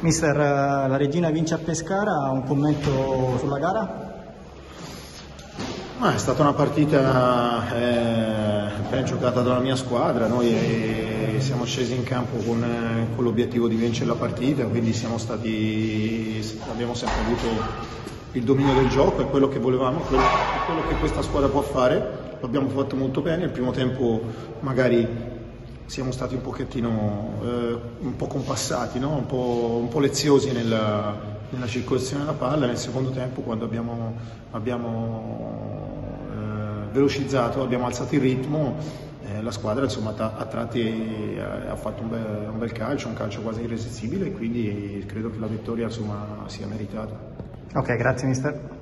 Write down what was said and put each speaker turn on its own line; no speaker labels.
Mister, la Regina vince a Pescara, un commento sulla gara?
Ma è stata una partita eh, ben giocata dalla mia squadra, noi eh, siamo scesi in campo con, eh, con, l'obiettivo di vincere la partita, quindi stati, abbiamo sempre avuto il dominio del gioco, è quello che volevamo, quello, quello che questa squadra può fare, l'abbiamo fatto molto bene, il primo tempo magari siamo stati un pochettino eh, un po' compassati, no? un, po', un, po', leziosi nella, nella, circolazione della palla, nel secondo tempo quando abbiamo, abbiamo eh, velocizzato, abbiamo alzato il ritmo, eh, la squadra insomma, a tratti ha fatto un bel, un bel, calcio, un calcio quasi irresistibile quindi credo che la vittoria insomma, sia meritata.
Ok, grazie mister.